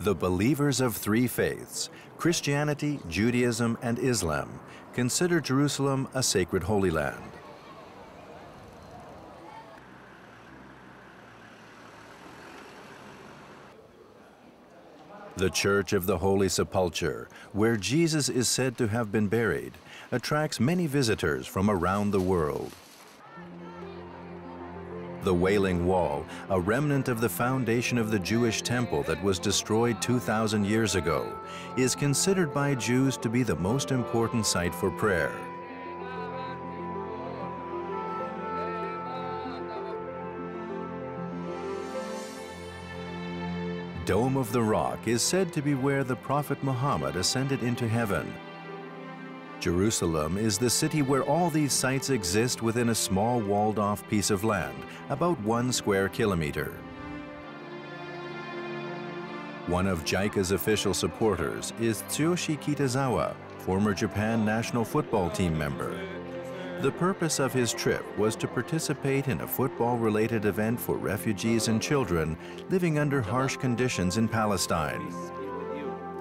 The believers of three faiths, Christianity, Judaism, and Islam, consider Jerusalem a sacred holy land. The Church of the Holy Sepulchre, where Jesus is said to have been buried, attracts many visitors from around the world. The Wailing Wall, a remnant of the foundation of the Jewish temple that was destroyed 2,000 years ago, is considered by Jews to be the most important site for prayer. Dome of the Rock is said to be where the Prophet Muhammad ascended into heaven. Jerusalem is the city where all these sites exist within a small walled-off piece of land, about one square kilometer. One of JICA's official supporters is Tsuyoshi Kitazawa, former Japan national football team member. The purpose of his trip was to participate in a football-related event for refugees and children living under harsh conditions in Palestine.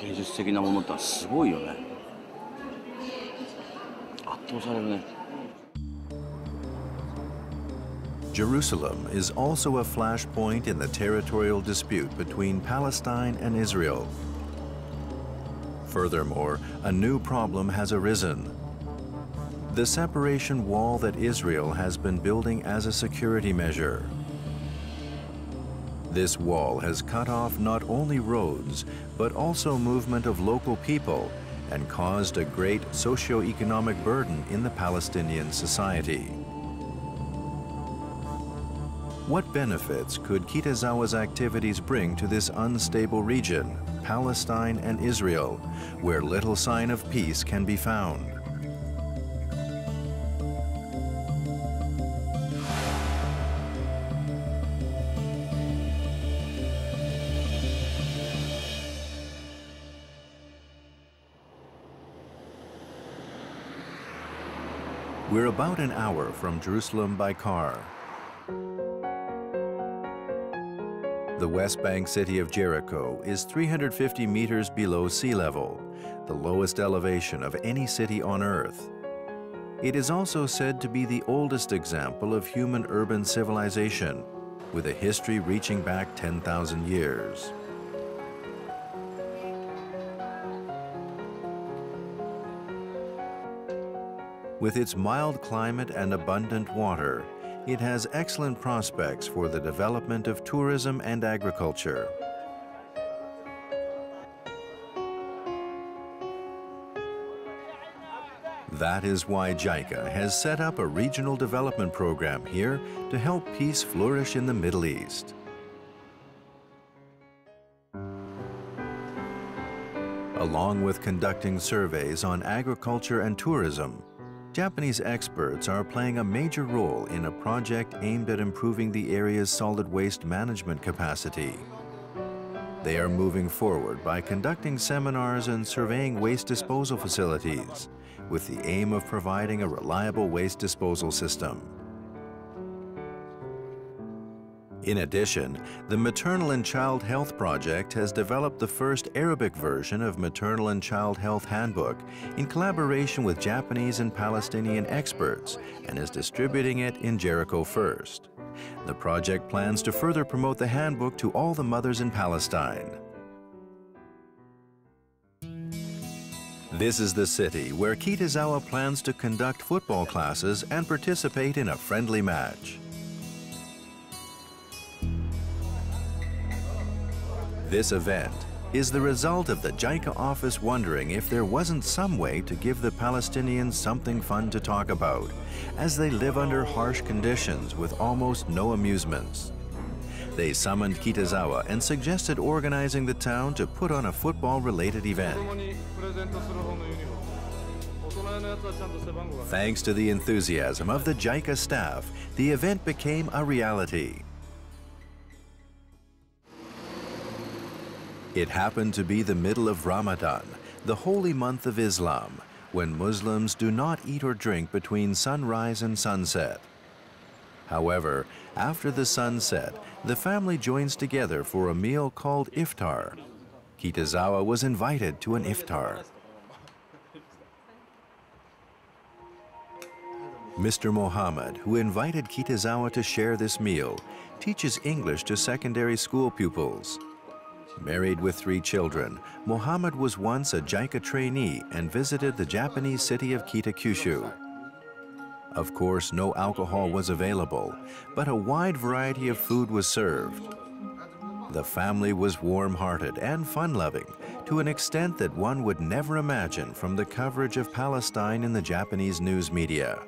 芸術的なものってのはすごいよね圧倒されるね Jerusalem is also a flashpoint in the territorial dispute between Palestine and Israel. Furthermore, a new problem has arisen. The separation wall that Israel has been building as a security measure. This wall has cut off not only roads, but also movement of local people and caused a great socio-economic burden in the Palestinian society. What benefits could Kitazawa's activities bring to this unstable region, Palestine and Israel, where little sign of peace can be found? We're about an hour from Jerusalem by car. The West Bank city of Jericho is 350 meters below sea level, the lowest elevation of any city on Earth. It is also said to be the oldest example of human urban civilization, with a history reaching back 10,000 years. With its mild climate and abundant water, it has excellent prospects for the development of tourism and agriculture. That is why JICA has set up a regional development program here to help peace flourish in the Middle East. Along with conducting surveys on agriculture and tourism, Japanese experts are playing a major role in a project aimed at improving the area's solid waste management capacity. They are moving forward by conducting seminars and surveying waste disposal facilities with the aim of providing a reliable waste disposal system. In addition, the Maternal and Child Health Project has developed the first Arabic version of Maternal and Child Health Handbook in collaboration with Japanese and Palestinian experts and is distributing it in Jericho first. The project plans to further promote the handbook to all the mothers in Palestine. This is the city where Kitazawa plans to conduct football classes and participate in a friendly match. This event is the result of the JICA office wondering if there wasn't some way to give the Palestinians something fun to talk about, as they live under harsh conditions with almost no amusements. They summoned Kitazawa and suggested organizing the town to put on a football-related event. Thanks to the enthusiasm of the JICA staff, the event became a reality. It happened to be the middle of Ramadan, the holy month of Islam, when Muslims do not eat or drink between sunrise and sunset. However, after the sunset, the family joins together for a meal called iftar. Kitazawa was invited to an iftar. Mr. Mohammed, who invited Kitazawa to share this meal, teaches English to secondary school pupils. Married with three children, Mohammed was once a JICA trainee and visited the Japanese city of Kitakyushu. Of course, no alcohol was available, but a wide variety of food was served. The family was warm-hearted and fun-loving to an extent that one would never imagine from the coverage of Palestine in the Japanese news media.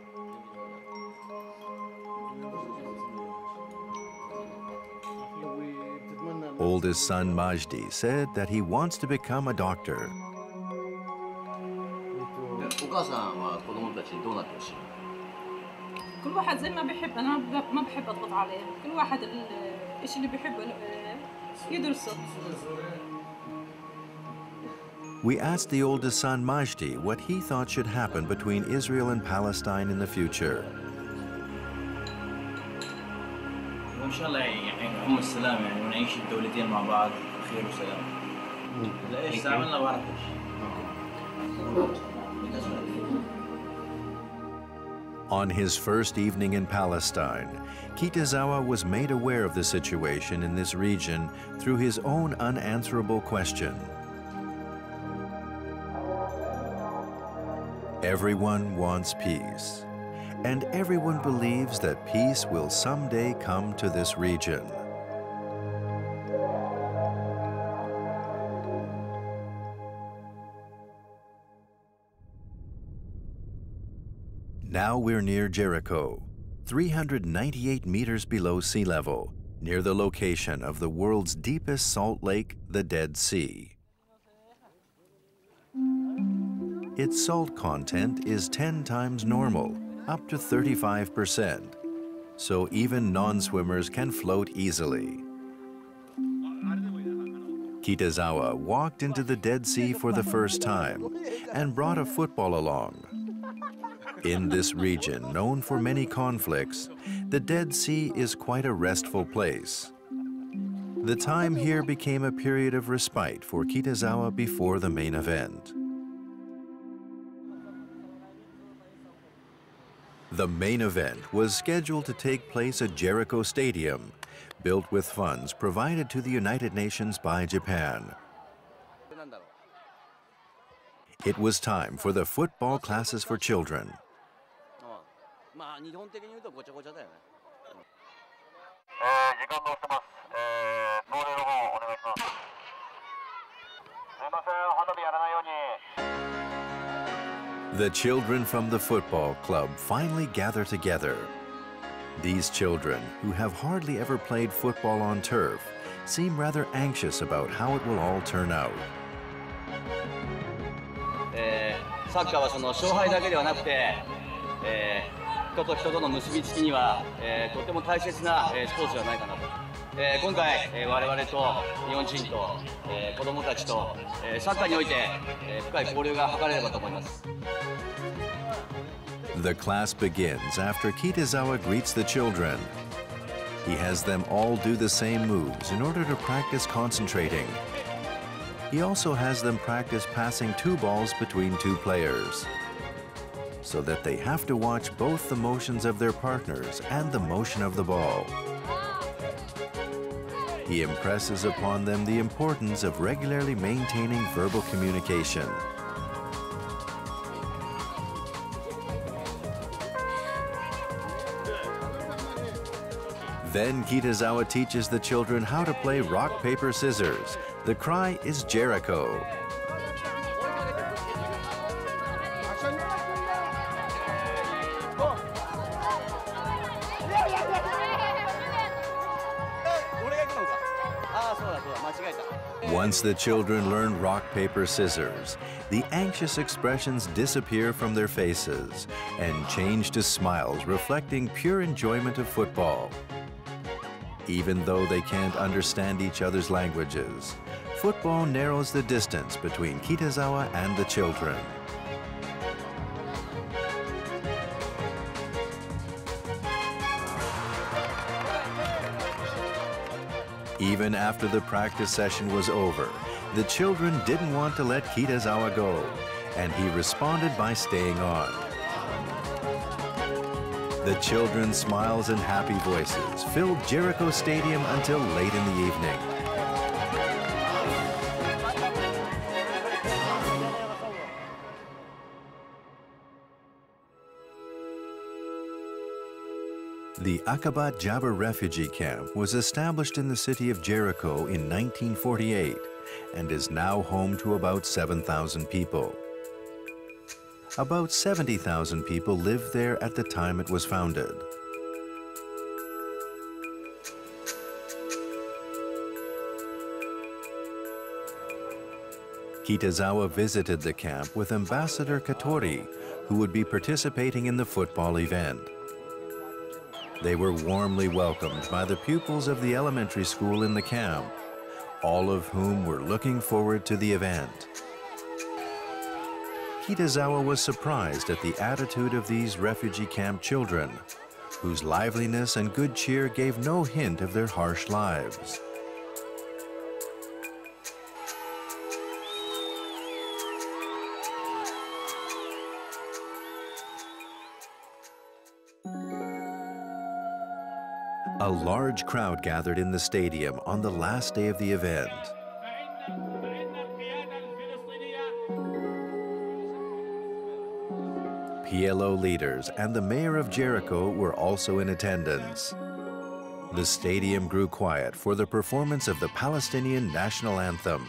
oldest son, Majdi, said that he wants to become a doctor. We asked the oldest son Majdi what he thought should happen between Israel and Palestine in the future. وان شاء الله يعني يعم السلام يعني ونعيش الدولتين مع بعض بخير وسلام. لا ايش تعملنا بعرف ايش. On his first evening in Palestine, Kitazawa was made aware of the situation in this region through his own unanswerable question. Everyone wants peace, and everyone believes that peace will someday come to this region. Now we're near Jericho, 398 meters below sea level, near the location of the world's deepest salt lake, the Dead Sea. Its salt content is 10 times normal, up to 35%, so even non-swimmers can float easily. Kitazawa walked into the Dead Sea for the first time and brought a football along. In this region, known for many conflicts, the Dead Sea is quite a restful place. The time here became a period of respite for Kitazawa before the main event. The main event was scheduled to take place at Jericho Stadium, built with funds provided to the United Nations by Japan. It was time for the football classes for children. Uh, The children from the football club finally gather together. These children, who have hardly ever played football on turf, seem rather anxious about how it will all turn out. えーサッカーはその勝敗だけではなくて、えー人と人との結びつきには、えーとても大切な、えースポーツではないかなと、 えー今回、えー我々と日本人と、えー子どもたちと、えーサッカーにおいて、えー深い交流が図れればと思います The class begins after Kitazawa greets the children. He has them all do the same moves in order to practice concentrating. He also has them practice passing two balls between two players so that they have to watch both the motions of their partners and the motion of the ball. He impresses upon them the importance of regularly maintaining verbal communication. Then Kitazawa teaches the children how to play rock, paper, scissors. The cry is Jericho. The children learn rock, paper, scissors, the anxious expressions disappear from their faces and change to smiles reflecting pure enjoyment of football. Even though they can't understand each other's languages, football narrows the distance between Kitazawa and the children. Even after the practice session was over, the children didn't want to let Kitazawa go, and he responded by staying on. The children's smiles and happy voices filled Jericho Stadium until late in the evening. The Akabat Jabber refugee camp was established in the city of Jericho in 1948 and is now home to about 7,000 people. About 70,000 people lived there at the time it was founded. Kitazawa visited the camp with Ambassador Katori, who would be participating in the football event. They were warmly welcomed by the pupils of the elementary school in the camp, all of whom were looking forward to the event. Kitazawa was surprised at the attitude of these refugee camp children, whose liveliness and good cheer gave no hint of their harsh lives. A large crowd gathered in the stadium on the last day of the event. PLO leaders and the mayor of Jericho were also in attendance. The stadium grew quiet for the performance of the Palestinian national anthem.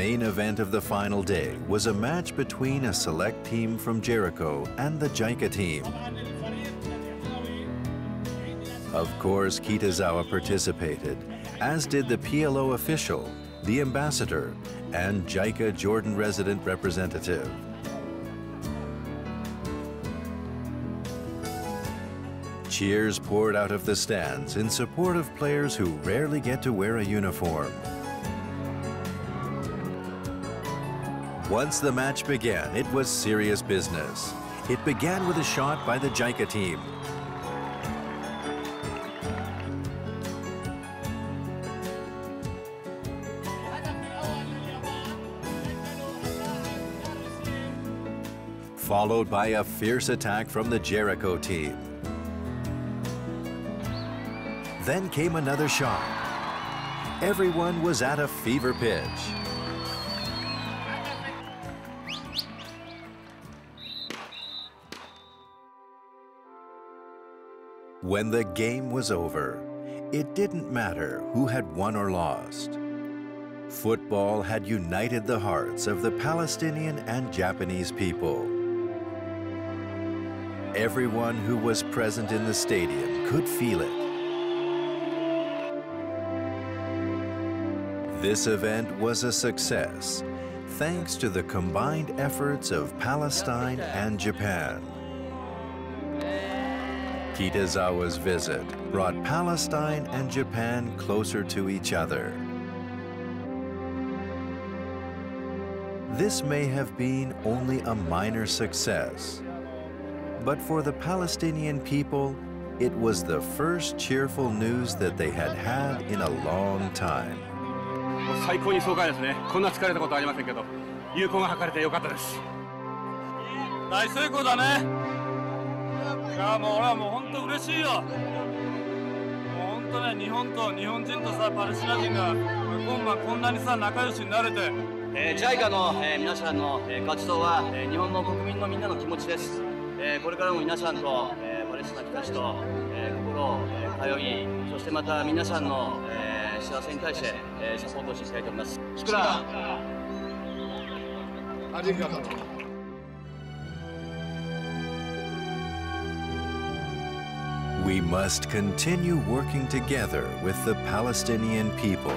Main event of the final day was a match between a select team from Jericho and the JICA team. Of course, Kitazawa participated, as did the PLO official, the ambassador, and JICA Jordan resident representative. Cheers poured out of the stands in support of players who rarely get to wear a uniform. Once the match began, it was serious business. It began with a shot by the JICA team. Followed by a fierce attack from the Jericho team. Then came another shot. Everyone was at a fever pitch. When the game was over, it didn't matter who had won or lost. Football had united the hearts of the Palestinian and Japanese people. Everyone who was present in the stadium could feel it. This event was a success thanks to the combined efforts of Palestine and Japan. Kitazawa's visit brought Palestine and Japan closer to each other. This may have been only a minor success, but for the Palestinian people, it was the first cheerful news that they had had in a long time. 最高に爽快ですねこんな疲れたことありませんけど有効が図れてよかったです大成功だねいやもう俺はもう う本当嬉しいよ。もう本当ね日本と日本人とさパレスチナ人が今晩こんなにさ仲良しになれて。えー、JICA の、えー、皆さんの、えー、活動は、えー、日本の国民のみんなの気持ちです、えー、これからも皆さんと、えー、パレレスナ人たちと、えー心を、えー通いそしてまた皆さんの、えー幸せに対して、えーサポートをしていきたいと思います。シュクラ。ありがとう We must continue working together with the Palestinian people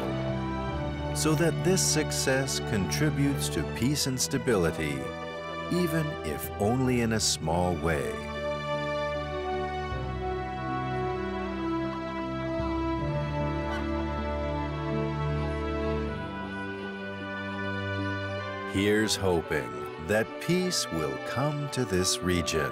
so that this success contributes to peace and stability, even if only in a small way. Here's hoping that peace will come to this region.